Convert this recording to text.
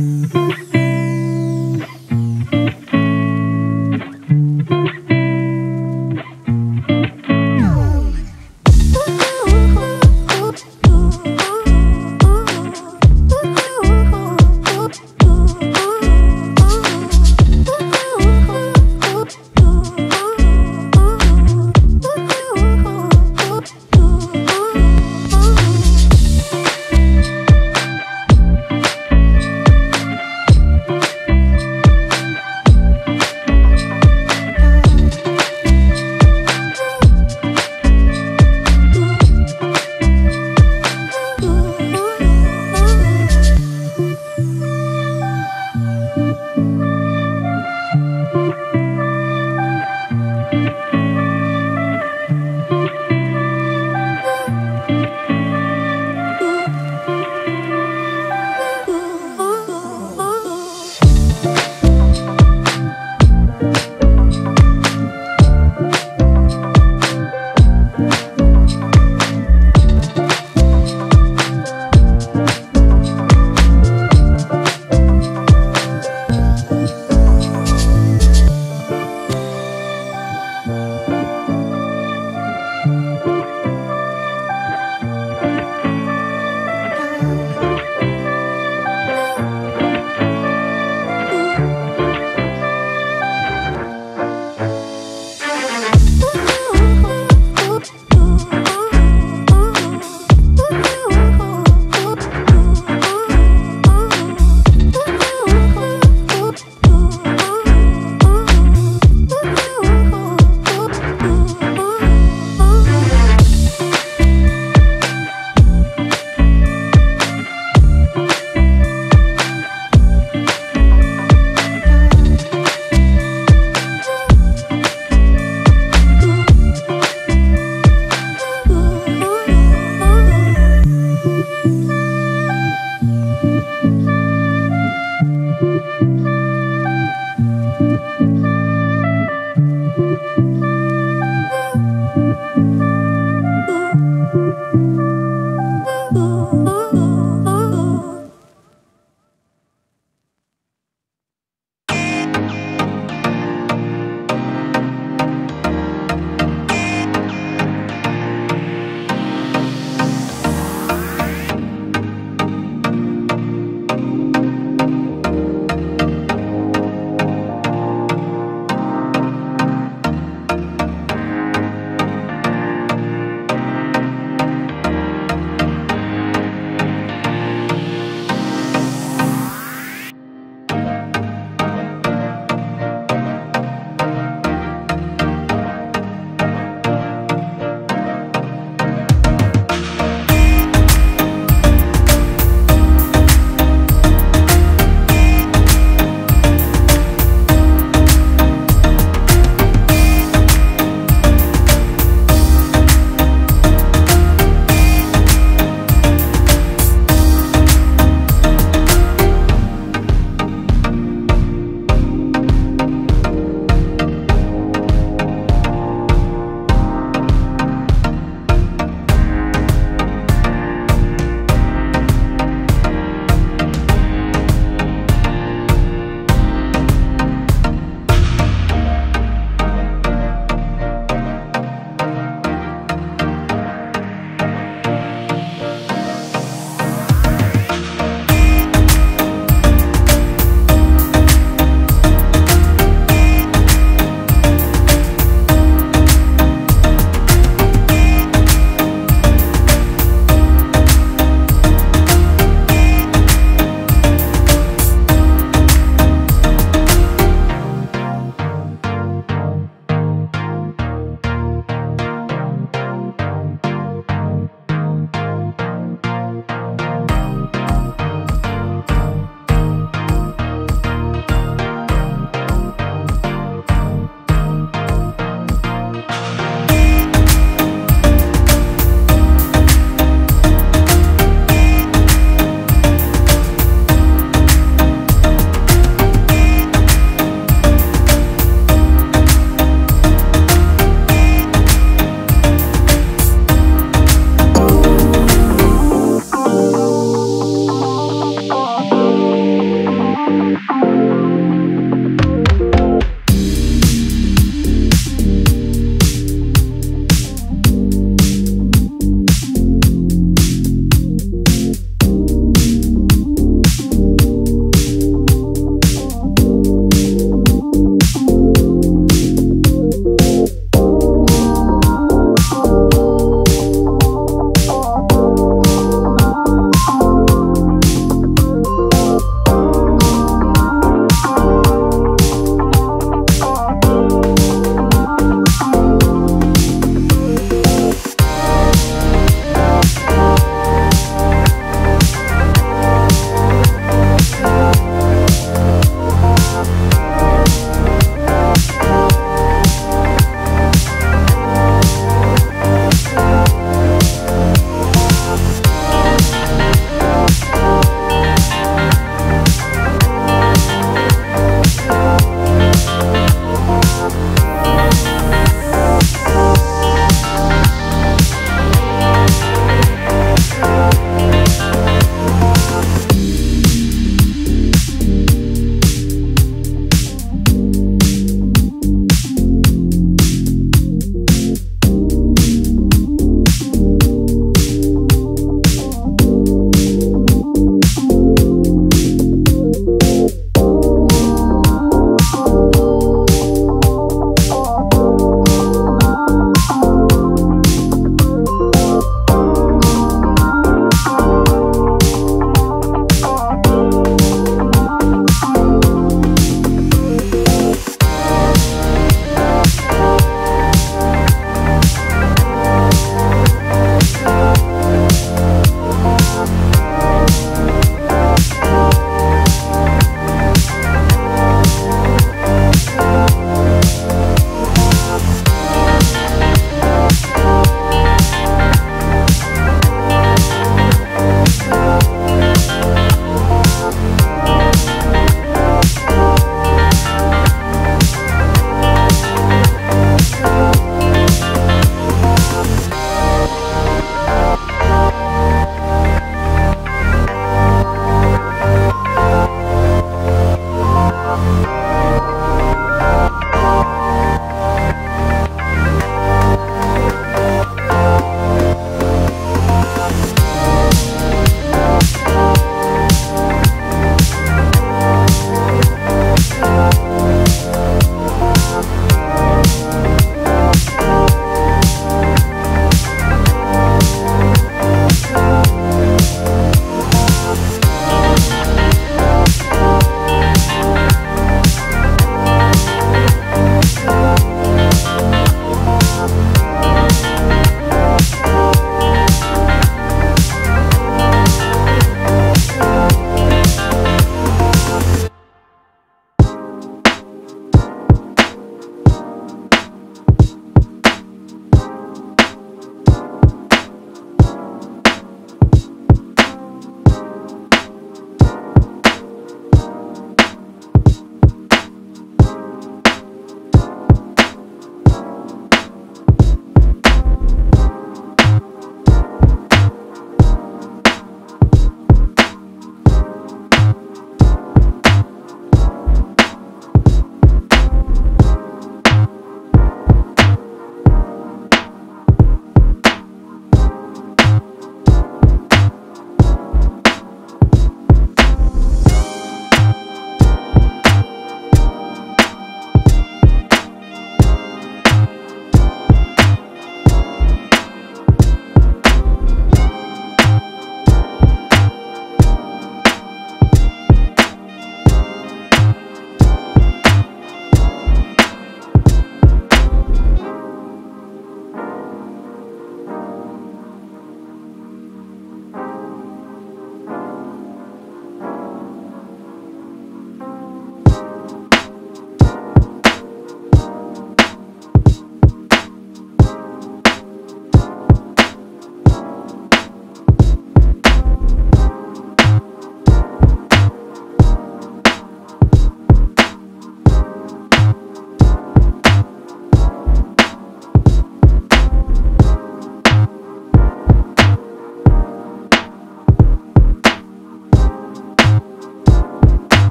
Mm-hmm.